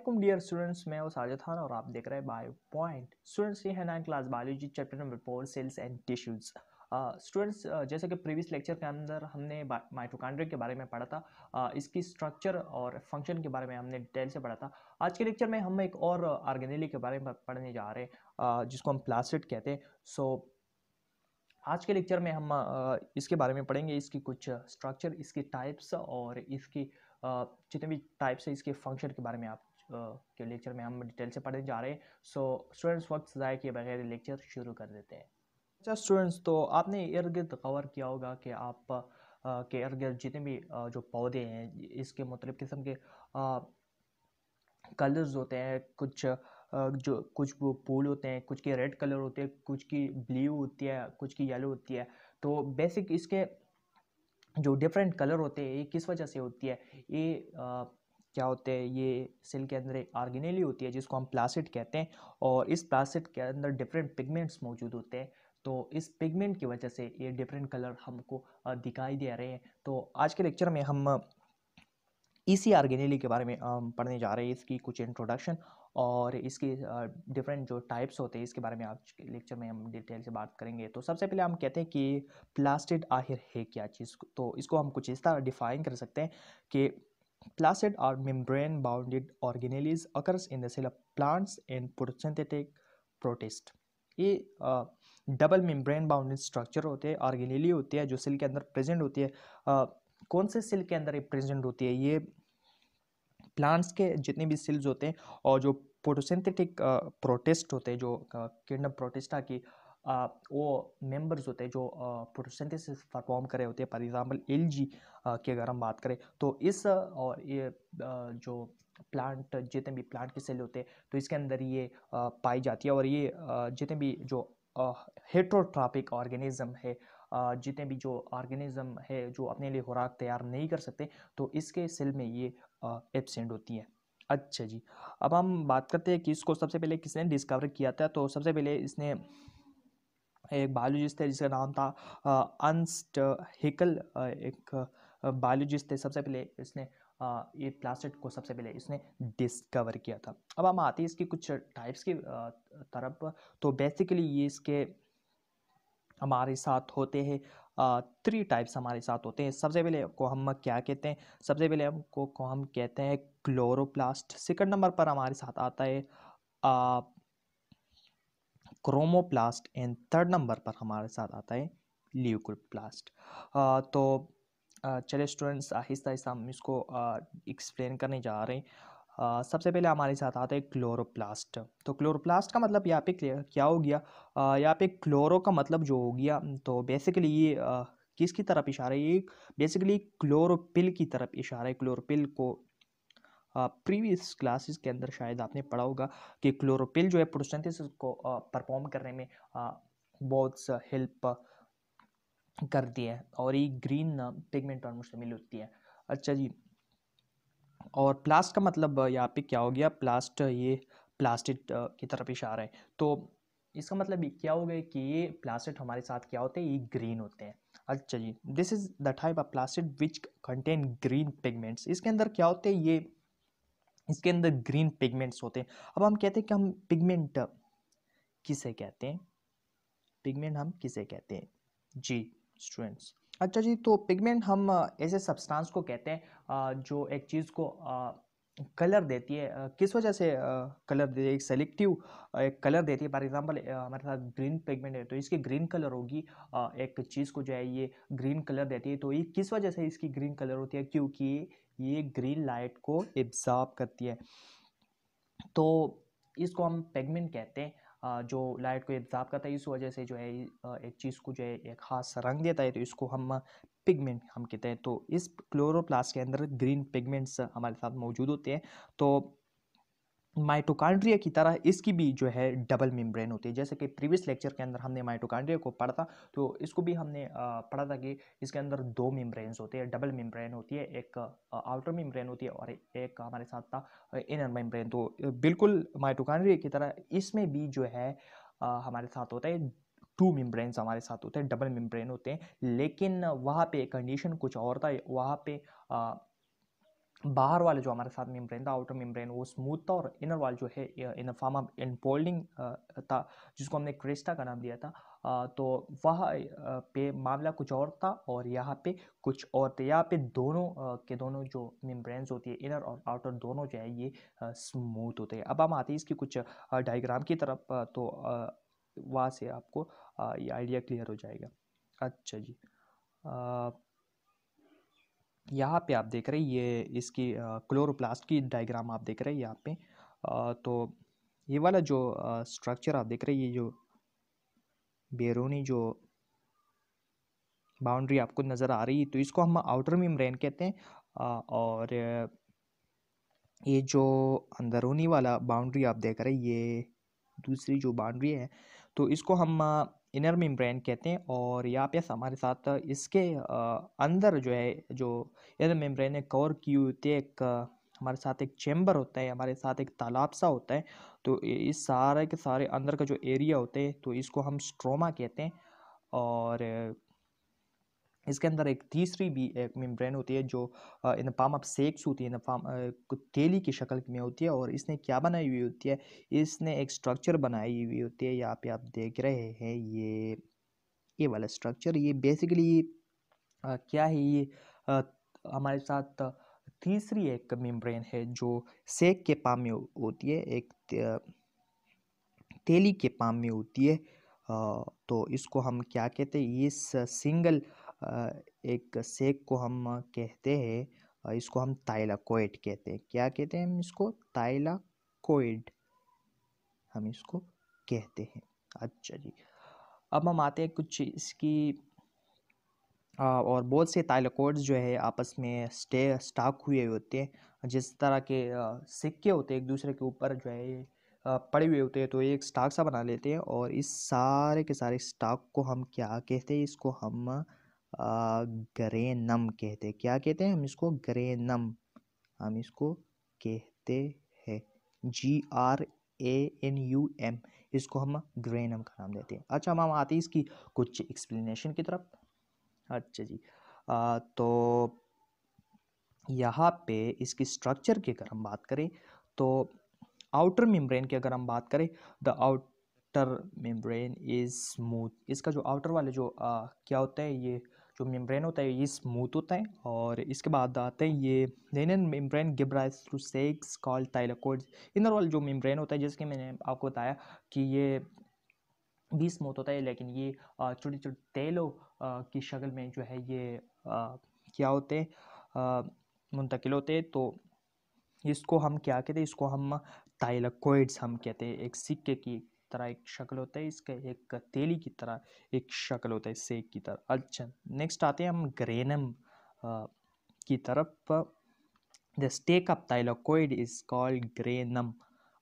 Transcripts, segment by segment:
Aslam dear students मैं हूँ साजिद खान और आप देख रहे हैं बायो पॉइंट स्टूडेंट्स ये है nine class biology chapter number four cells and tissues students जैसे कि प्रीवियस लेक्चर के अंदर हमने माइटोकॉन्ड्रिया के बारे में पढ़ा था uh, इसकी स्ट्रक्चर और फ़ंक्शन के बारे में हमने डिटेल से पढ़ा था। आज के लेक्चर में हम एक और ऑर्गेनेली के बारे में पढ़ने जा रहे हैं uh, जिसको हम प्लास्टिड कहते हैं। सो so, आज के लेक्चर में हम uh, इसके बारे में पढ़ेंगे इसकी कुछ स्ट्रक्चर इसकी टाइप्स और इसकी जितने भी टाइप्स है इसके फ़ंक्शन के बारे में आप के लेक्चर में हम डिटेल से पढ़ने जा रहे हैं। सो स्टूडेंट्स वक्त ज़ाय के बगैर लेक्चर शुरू कर देते हैं। अच्छा स्टूडेंट्स तो आपने इर्द गिर्द कवर किया होगा कि आप के इर्द गिर्द जितने भी जो पौधे हैं, इसके मुख्तलिफ़ किस्म के कलर्स होते हैं, कुछ जो, कुछ वो फूल होते हैं, कुछ के रेड कलर होते हैं, कुछ की ब्लू होती है, कुछ की येलो होती है। तो बेसिक इसके जो डिफरेंट कलर होते हैं, ये किस वजह से होती है? ये क्या होते हैं, ये सेल के अंदर एक आर्गेनेली होती है, जिसको हम प्लासिड कहते हैं, और इस प्लासिड के अंदर डिफरेंट पिगमेंट्स मौजूद होते हैं। तो इस पिगमेंट की वजह से ये डिफरेंट कलर हमको दिखाई दे रहे हैं। तो आज के लेक्चर में हम इसी आर्गेनेली के बारे में पढ़ने जा रहे हैं, इसकी कुछ इंट्रोडक्शन और इसकी डिफरेंट जो टाइप्स होते हैं, इसके बारे में आज के लेक्चर में हम डिटेल से बात करेंगे। तो सबसे पहले हम कहते हैं कि प्लास्टिड आखिर है क्या चीज़ तो इसको हम कुछ इस तरह डिफाइन कर सकते हैं कि are membrane bounded organelles occurs in the cell of plants and photosynthetic protist ये डबल मेम्ब्रेन बाउंडेड स्ट्रक्चर होते हैं ऑर्गेनेली होती है जो सेल के अंदर प्रेजेंट होती है आ, कौन से सेल के अंदर ये प्रेजेंट होती है? ये प्लांट्स के जितने भी सेल्स होते हैं और जो फोटोसिंथेटिक प्रोटेस्ट होते हैं जो किडनप प्रोटेस्टा की वो मेंबर्स होते हैं जो फोटोसिंथेसिस परफॉर्म करे होते हैं। फॉर एग्जांपल एल की अगर हम बात करें तो इस, और ये जो प्लांट जितने भी प्लांट के सेल होते हैं तो इसके अंदर ये पाई जाती है। और ये जितने भी जो हेट्रोट्रापिक ऑर्गेनिज्म है जितने भी जो ऑर्गेनिज्म है, जो अपने लिए खुराक तैयार नहीं कर सकते तो इसके सेल में ये एबसेंट होती हैं। अच्छा जी। अब हम बात करते हैं कि इसको सबसे पहले किसने डिस्कवर किया था तो सबसे पहले इसने एक बायोलॉजिस्ट थे जिसका नाम था अंस्ट हिकल एक बायोलॉजिस्ट थे सबसे पहले इसने ये प्लास्टिक को सबसे पहले इसने डिस्कवर किया था। अब हम आते हैं इसकी कुछ टाइप्स की तरफ़। तो बेसिकली ये इसके हमारे साथ होते हैं थ्री टाइप्स हमारे साथ होते हैं। सबसे पहले को हम क्या कहते हैं? सबसे पहले हमको को हम कहते हैं क्लोरोप्लास्ट सेकंड नंबर पर हमारे साथ आता है क्रोमोप्लास्ट एंड थर्ड नंबर पर हमारे साथ आता है ल्यूकोप्लास्ट तो चले स्टूडेंट्स आहिस्ता आहिस्ता हम इसको एक्सप्लेन करने जा रहे हैं। सबसे पहले हमारे साथ आता है क्लोरोप्लास्ट तो क्लोरोप्लास्ट का मतलब यहाँ पे क्या हो गया? यहाँ पे क्लोरो का मतलब जो हो गया तो बेसिकली ये किसकी तरफ़ इशारा है? ये बेसिकली क्लोरोपिल की तरफ़ इशारा है। क्लोरोपिल को प्रीवियस क्लासेस के अंदर शायद आपने पढ़ा होगा कि क्लोरोपिल जो है प्रोस्टेंथिस को परफॉर्म करने में बहुत हेल्प करती है और ये ग्रीन पिगमेंट पर मुश्तमिल होती है। अच्छा जी। और प्लास्ट का मतलब यहाँ पे क्या हो गया? प्लास्ट ये प्लास्टिक की तरफ़ इशारा है। तो इसका मतलब क्या हो गया कि ये प्लास्टिक हमारे साथ क्या होते हैं? ये ग्रीन होते हैं। अच्छा जी। This is the type of plastic which contain green pigments इसके अंदर क्या होते हैं? ये इसके अंदर ग्रीन पिगमेंट्स होते हैं। अब हम कहते हैं कि हम पिगमेंट किसे कहते हैं? पिगमेंट हम किसे कहते हैं? जी स्टूडेंट्स अच्छा जी तो पिगमेंट हम ऐसे सब्सटेंस को कहते हैं जो एक चीज़ को कलर देती है। किस वजह से कलर देती है? एक सेलेक्टिव एक कलर देती है। फॉर एग्जांपल हमारे साथ ग्रीन पिगमेंट है तो इसकी ग्रीन कलर होगी। एक चीज़ को जो है ये ग्रीन कलर देती है तो ये किस वजह से इसकी ग्रीन कलर होती है? क्योंकि ये ग्रीन लाइट को एब्जॉर्ब करती है। तो इसको हम पेगमेंट कहते हैं। जो लाइट को एब्जॉर्ब करता है, इस वजह से जो है एक चीज़ को जो है, एक ख़ास रंग देता है तो इसको हम पिगमेंट हम कहते हैं। तो इस क्लोरोप्लास्ट के अंदर ग्रीन पिगमेंट्स हमारे साथ मौजूद होते हैं। तो माइटोकांड्रिया की तरह इसकी भी जो है डबल मेम्ब्रेन होती है। जैसे कि प्रीवियस लेक्चर के अंदर हमने माइटोकांड्रिया को पढ़ा था तो इसको भी हमने पढ़ा था कि इसके अंदर दो मेम्ब्रेन्स होते हैं, डबल मेम्ब्रेन होती है, एक आउटर मेम्ब्रेन होती है और एक हमारे साथ था इनर मेम्ब्रेन। तो बिल्कुल माइटोकांड्रिया की तरह इसमें भी जो है हमारे साथ होता है, टू मेम्ब्रेन्स हमारे साथ होते हैं, डबल मेम्ब्रेन होते हैं। लेकिन वहाँ पे कंडीशन कुछ और था, वहाँ पे बाहर वाले जो हमारे साथ मेम्ब्रेन था आउटर मेम्ब्रेन वो स्मूथ था और इनर वाल जो है इन फॉर्म ऑफ़ इनपोल्डिंग था, जिसको हमने क्रिस्टा का नाम दिया था। तो वह पे मामला कुछ और था और यहाँ पे कुछ और थे। यहाँ पे दोनों के दोनों जो मेम्ब्रेन्स होती है इनर और आउटर दोनों जो है, ये स्मूथ होते हैं। अब हम आते हैं इसकी कुछ डायग्राम की तरफ़ तो वहाँ से आपको ये आइडिया क्लियर हो जाएगा। अच्छा जी। यहाँ पे आप देख रहे हैं, ये इसकी क्लोरोप्लास्ट की डायग्राम आप देख रहे हैं यहाँ पे। तो ये वाला जो स्ट्रक्चर आप देख रहे हैं, ये जो बेरोनी जो बाउंड्री आपको नज़र आ रही है तो इसको हम आउटर मेम्ब्रेन कहते हैं। और ये जो अंदरूनी वाला बाउंड्री आप देख रहे हैं, ये दूसरी जो बाउंड्री है तो इसको हम इनर मेम्ब्रेन कहते हैं और यहाँ पे हमारे साथ इसके अंदर जो है, जो इनर मेम्ब्रेन है कवर की होती है, एक, हमारे साथ एक चैम्बर होता है, हमारे साथ एक तालाब सा होता है तो इस सारे के सारे अंदर का जो एरिया होते हैं तो इसको हम स्ट्रोमा कहते हैं और इसके अंदर एक तीसरी भी एक मेम्ब्रेन होती है जो इन फार्म ऑफ़ सेक्स होती है इन फार्म तेली की शक्ल में होती है और इसने क्या बनाई हुई होती है? इसने एक स्ट्रक्चर बनाई हुई होती है। यहाँ पे आप देख रहे हैं ये ये वाला स्ट्रक्चर ये बेसिकली क्या है ये? आ, हमारे साथ तीसरी एक मेम्ब्रेन है जो सेक के पाम में होती है। एक तेली के पाम में होती है। तो इसको हम क्या कहते हैं? इस सिंगल एक सेक को हम कहते हैं इसको हम ताइलाकोइड कहते हैं। क्या कहते हैं हम इसको? ताइलाकोइड हम इसको कहते हैं। अच्छा जी। अब हम आते हैं कुछ इसकी और बहुत से ताइलाकोइड्स जो है आपस में स्टे, स्टाक हुए होते हैं। जिस तरह के सिक्के होते हैं एक दूसरे के ऊपर जो है पड़े हुए होते हैं तो एक स्टाक सा बना लेते हैं और इस सारे के सारे स्टाक को हम क्या कहते हैं? इसको हम ग्रेनम कहते हैं। क्या कहते हैं? हम इसको ग्रेनम हम इसको कहते हैं। G R A N U M इसको हम ग्रेनम का नाम देते हैं। अच्छा हम आते हैं इसकी कुछ एक्सप्लेनेशन की तरफ़। अच्छा जी। आ, तो यहाँ पे इसकी स्ट्रक्चर की अगर हम बात करें तो आउटर मेम्ब्रेन की अगर हम बात करें the outer membrane is smooth इसका जो आउटर वाले जो आ, क्या होता है ये? जो मेम्ब्रेन होता है, ये स्मूथ होता है और इसके बाद आते हैं ये Lennon membrane give rise to sacs called thylakoids inner wall जो मेम्ब्रेन होता है जिसके मैंने आपको बताया कि ये भी स्मूथ होता है, लेकिन ये छोटे छोटे तेलों की शक्ल में जो है ये क्या होते हैं मुंतकिल होते हैं। तो इसको हम क्या कहते हैं, इसको हम थाइलाकोइड्स हम कहते हैं, एक सिक्के की तरह एक शक्ल होता है, इसका एक तेली की तरह एक शक्ल होता है, सेक की तरह। अच्छा नेक्स्ट आते हैं हम ग्रेनम की तरफ़। The stack of thylakoid is called granum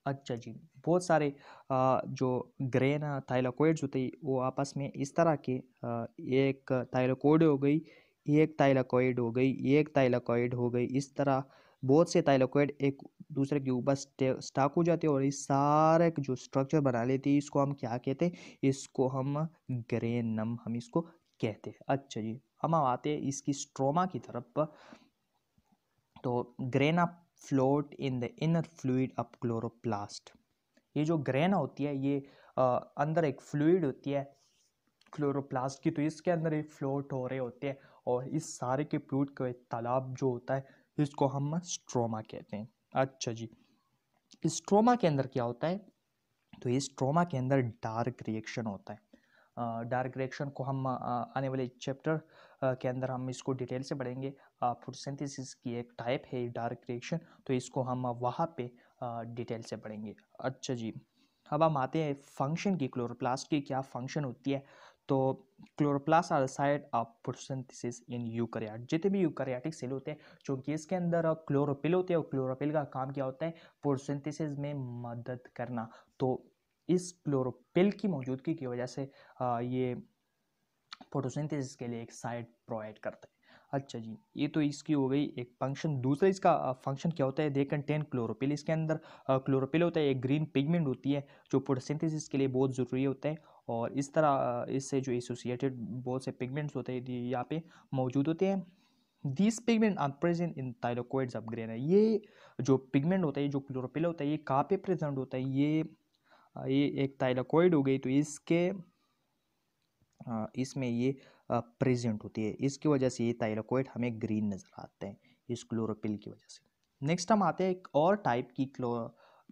अच्छा जी, बहुत सारे जो ग्रेन थाइलाकोइड्स होते हैं, वो आपस में इस तरह के एक थाइलाकोइड हो गई, एक थाइलाकोइड हो गई, एक थाइलाकोइड हो गई, इस तरह बहुत से थाइलाकोइड एक दूसरे के ऊपर स्टाक हो जाते हैं और इस सारे जो स्ट्रक्चर बना लेती है इसको हम क्या कहते हैं? इसको हम ग्रेनम हम इसको कहते हैं। अच्छा जी हम आते हैं इसकी स्ट्रोमा की तरफ़। तो grana float in the inner fluid of chloroplast ये जो ग्रेना होती है ये आ, अंदर एक फ्लूड होती है क्लोरोप्लास्ट की तो इसके अंदर ये फ्लोट हो रहे होते हैं और इस सारे के फ्लूड का तालाब जो होता है इसको हम स्ट्रोमा कहते हैं। अच्छा जी। स्ट्रोमा के अंदर क्या होता है? तो इस स्ट्रोमा के अंदर डार्क रिएक्शन होता है। डार्क uh, रिएक्शन को हम uh, आने वाले चैप्टर uh, के अंदर हम इसको डिटेल से पढ़ेंगे। फोटोसिंथेसिस की एक टाइप है डार्क रिएक्शन तो इसको हम वहाँ पे डिटेल से पढ़ेंगे। अच्छा जी। अब हम आते हैं फ़ंक्शन की क्लोरोप्लास्ट की क्या फ़ंक्शन होती है? तो chloroplast are site of photosynthesis in eukaryote जितने भी यूकरियाटिक सेल होते हैं, जो कि इसके अंदर क्लोरोपिल होते हैं और क्लोरोपिल का काम क्या होता है? फोटोसिंथेसिस में मदद करना। तो इस क्लोरोपिल की मौजूदगी की वजह से ये फोटोसिंथेसिस के लिए एक साइड प्रोवाइड करता है। अच्छा जी, ये तो इसकी हो गई एक फ़ंक्शन दूसरा इसका फ़ंक्शन क्या होता है? दे कंटेन क्लोरोपिल इसके अंदर क्लोरोपिल होता है, एक ग्रीन पिगमेंट होती है, जो फोटोसिंथेसिस के लिए बहुत ज़रूरी होता है। और इस तरह इससे जो एसोसिएटेड बहुत से पिगमेंट्स होते हैं यहाँ पे मौजूद होते हैं। This pigment are present in thylakoids of grana है ये जो पिगमेंट होता है जो क्लोरोपिल होता है, ये कहाँ पे प्रेजेंट होता है? ये ये एक थाइलोकोइड हो गई तो इसके इसमें ये प्रेजेंट होती है। इसकी वजह से ये थाइलोकोइड हमें ग्रीन नज़र आते हैं, इस क्लोरोपिल की वजह से। नेक्स्ट हम आते हैं एक और टाइप की क्लो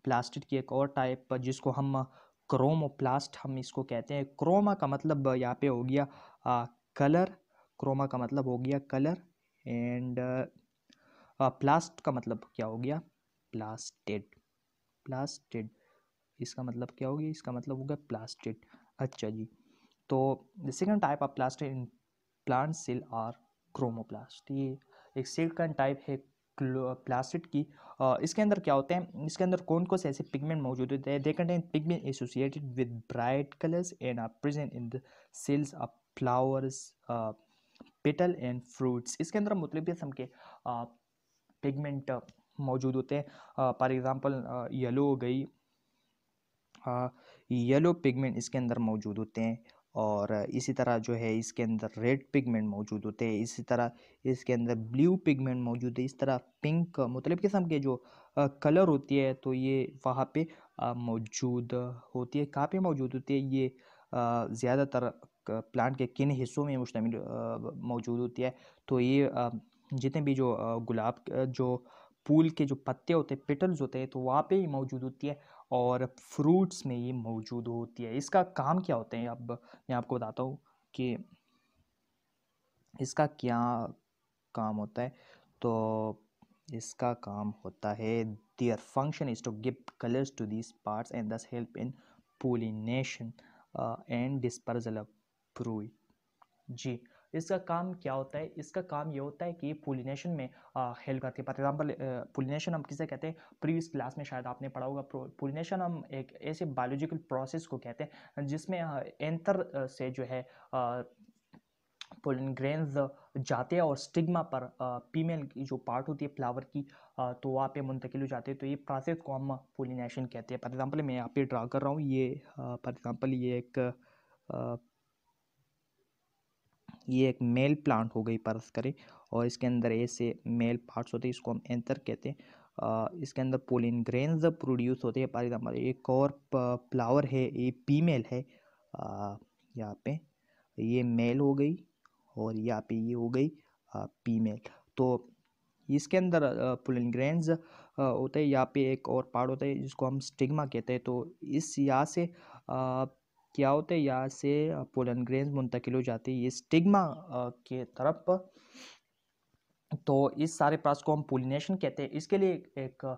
प्लास्टिक की एक और टाइप जिसको हम क्रोमोप्लास्ट हम इसको कहते हैं। क्रोमा का मतलब यहाँ पे हो गया आ, कलर क्रोमा का मतलब हो गया कलर एंड प्लास्ट का मतलब क्या हो गया? प्लास्टेड प्लास्टेड इसका मतलब क्या हो गया? इसका मतलब हो गया प्लास्टेड अच्छा जी। तो the second type of plastid in plant cell are chromoplast ये एक सेकंड टाइप है प्लास्टिड की इसके अंदर क्या होते हैं, इसके अंदर कौन कौन से ऐसे पिगमेंट मौजूद होते हैं they contain pigment associated with bright colours and are present in the cells of flowers petal and fruits इसके अंदर मुख्तलिफ़ किस्म के पिगमेंट मौजूद होते हैं। फॉर एग्ज़ाम्पल येलो हो गई येलो पिगमेंट इसके अंदर मौजूद होते हैं। और इसी तरह जो है इसके अंदर रेड पिगमेंट मौजूद होते हैं, इसी तरह इसके अंदर ब्लू पिगमेंट मौजूद है, इस तरह पिंक मतलब किस्म के जो कलर होती है तो ये वहाँ पे मौजूद होती है। कहाँ पे मौजूद होती है? ये ज़्यादातर प्लांट के किन हिस्सों में मुश्तमिल मौजूद होती है। तो ये जितने भी जो गुलाब जो फूल के जो पत्ते होते हैं, पेटल्स होते हैं तो वहाँ पे ही मौजूद होती है और फ्रूट्स में ये मौजूद होती है। इसका काम क्या होते हैं? अब मैं आपको बताता हूँ कि इसका क्या काम होता है। तो इसका काम होता है their function is to give colours to this parts and this help in pollination and dispersal of fruit जी इसका काम क्या होता है? इसका काम ये होता है कि पोलिनेशन में हेल्प करती है। फॉर एग्ज़ाम्पल पोलिनेशन हम किसे कहते हैं? प्रीवियस क्लास में शायद आपने पढ़ा होगा। पोलिनेशन हम एक ऐसे बायोलॉजिकल प्रोसेस को कहते हैं, जिसमें एंतर से जो है पोलिन ग्रेन्स जाते हैं और स्टिग्मा पर फीमेल की जो पार्ट होती है फ्लावर की तो वहाँ पे मुंतकिल हो जाते हैं। तो ये प्रोसेस को हम पोलिनेशन कहते हैं। फॉर एग्जांपल मैं यहाँ पे ड्रा कर रहा हूँ। ये फॉर एग्जांपल ये एक ये एक मेल प्लांट हो गई परस करें और इसके अंदर ऐसे मेल पार्ट्स होते हैं, इसको हम एंथर कहते हैं। इसके अंदर पोलिन ग्रेन्स प्रोड्यूस होते हैं, फॉर एग्ज़ाम्पल एक और फ्लावर है, ये फीमेल है यहाँ पे ये मेल हो गई और यहाँ पे ये हो गई फीमेल। तो इसके अंदर पोलिन ग्रेन्स होते हैं, यहाँ पे एक और पार्ट होता है जिसको हम स्टिग्मा कहते हैं। तो इस यहाँ से क्या होता है यहाँ से पोलन ग्रेन्स मुंतकिल हो जाती है ये स्टिग्मा के तरफ़। तो इस सारे प्रोसेस को हम पोलिनेशन कहते हैं। इसके लिए एक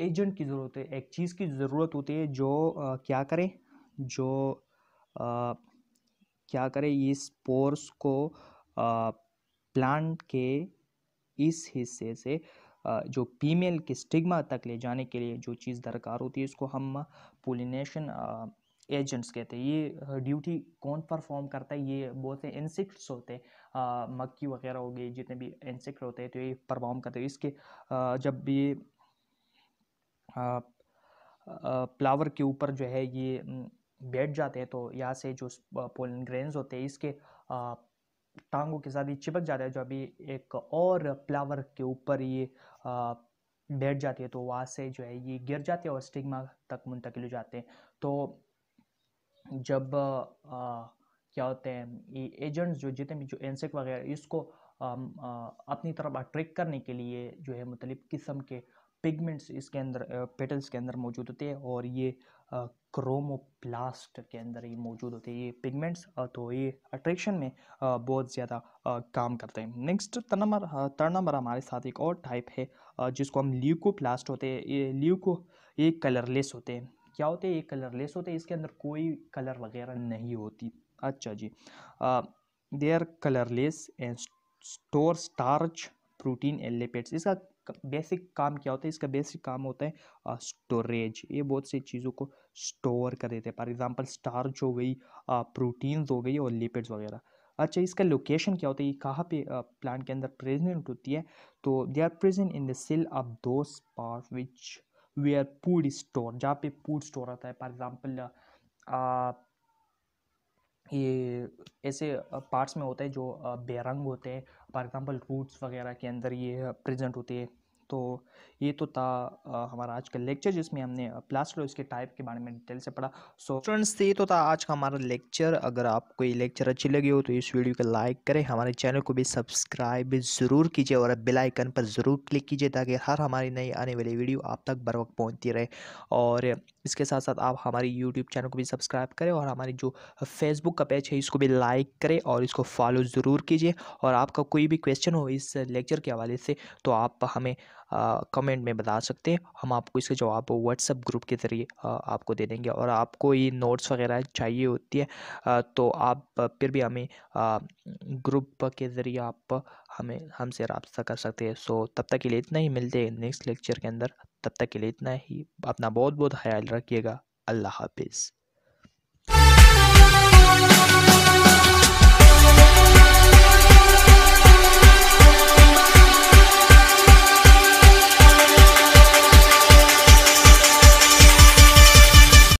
एजेंट की ज़रूरत है एक चीज़ की ज़रूरत होती है जो आ, क्या करे? जो आ, क्या करे? इस पोर्स को प्लांट के इस हिस्से से जो फीमेल के स्टिग्मा तक ले जाने के लिए जो चीज़ दरकार होती है इसको हम पोलिनेशन एजेंट्स कहते हैं। ये ड्यूटी कौन परफॉर्म करता है ये बहुत से इंसेक्ट्स होते हैं। मक्खी वगैरह हो गई जितने भी इंसेक्ट होते हैं तो ये परफॉर्म करते हैं। इसके आ, जब भी फ्लावर के ऊपर जो है ये बैठ जाते हैं तो यहाँ से जो पोलन ग्रेन्स होते हैं इसके टांगों के साथ ये चिपक जाता है। जो अभी एक और फ्लावर के ऊपर ये बैठ जाती है तो वहाँ से जो है ये गिर जाते हैं और स्टिग्मा तक मुंतकिल हो जाते हैं। तो जब आ, क्या होते हैं ये एजेंट्स जो जितने भी जो इंसेक्ट वगैरह इसको अपनी तरफ़ अट्रैक्ट करने के लिए जो है मतलब किस्म के पिगमेंट्स इसके अंदर पेटल्स के अंदर मौजूद होते हैं और ये क्रोमोप्लास्ट के अंदर ये मौजूद होते हैं। ये पिगमेंट्स तो ये अट्रैक्शन में बहुत ज़्यादा काम करते हैं। नेक्स्ट नंबर थर्ड नंबर हमारे साथ एक और टाइप है जिसको हम ल्यूकोप्लास्ट होते हैं। ये ल्यूको ये कलरलेस होते हैं। क्या होते हैं? ये कलरलेस होते हैं। इसके अंदर कोई कलर वगैरह नहीं होती। अच्छा जी। They are colourless and store starch protein lipids इसका बेसिक काम क्या होता है? इसका बेसिक काम होता है स्टोरेज ये बहुत सी चीज़ों को स्टोर कर देते हैं। फॉर एग्जांपल स्टार्च हो गई प्रोटीन्स हो गई और लिपिड्स वगैरह। अच्छा इसका लोकेशन क्या होता है? ये कहाँ पे प्लांट के अंदर प्रेजेंट होती है? तो they are present in the cell of those part which where food store जहाँ पे फ़ूड स्टोर होता है फॉर एग्ज़ाम्पल ये ऐसे पार्ट्स में होते हैं जो बेरंग होते हैं। फॉर एग्ज़ाम्पल रूट्स वगैरह के अंदर ये प्रेजेंट होते है। तो ये तो था हमारा आज का लेक्चर जिसमें हमने प्लास्टर इसके टाइप के बारे में डिटेल से पढ़ा। सो स्टूडेंट्स ये तो था आज का हमारा लेक्चर अगर आपको ये लेक्चर अच्छी लगी हो तो इस वीडियो को लाइक करें। हमारे चैनल को भी सब्सक्राइब ज़रूर कीजिए और बेल आइकन पर ज़रूर क्लिक कीजिए ताकि हर हमारी नई आने वाली वीडियो आप तक बर वक्त पहुँचती रहे। और इसके साथ साथ आप हमारी यूट्यूब चैनल को भी सब्सक्राइब करें और हमारी जो फेसबुक का पेज है, इसको भी लाइक करें और इसको फॉलो ज़रूर कीजिए। और आपका कोई भी क्वेश्चन हो इस लेक्चर के हवाले से तो आप हमें कमेंट में बता सकते हैं। हम आपको इसके जवाब व्हाट्सअप ग्रुप के ज़रिए आपको दे देंगे और आपको ये नोट्स वगैरह चाहिए होती है तो आप फिर भी हमें ग्रुप के ज़रिए आप हमें, हमसे रबता कर सकते हैं। सो तब तक के लिए इतना ही। मिलते हैं नेक्स्ट लेक्चर के अंदर। तब तक के लिए इतना ही। अपना बहुत बहुत ख्याल रखिएगा। अल्लाह हाफिज़।